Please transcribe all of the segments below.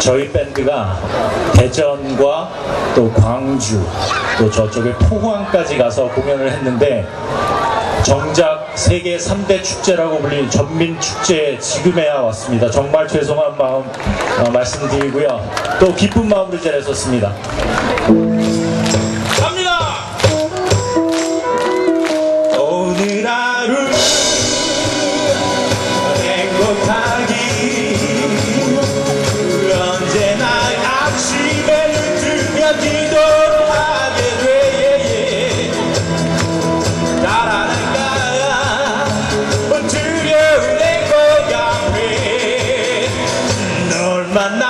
저희 밴드가 대전과 또 광주 또 저쪽에 포항까지 가서 공연을 했는데 정작 세계 3대 축제라고 불린 전민축제에 지금에야 왔습니다. 정말 죄송한 마음 어, 말씀드리고요. 또 기쁜 마음으로 전했었습니다. 갑니다. man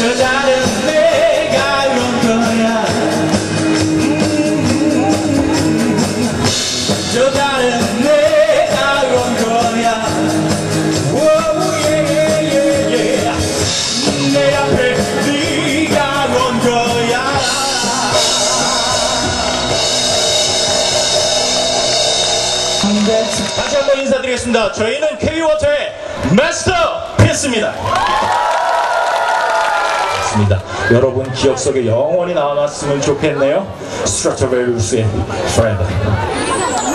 저 다른 내가 온 거야. 저 다른 내가 온 거야. 오예예예예 내 앞에 네가 온 거야. 다시 한번 인사드리겠습니다. 저희는 K-워터의 마스터 피스입니다. 맞습니다. 여러분 기억 속에 영원히 남았으면 좋겠네요. Friend. In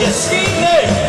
Yes, get skeet.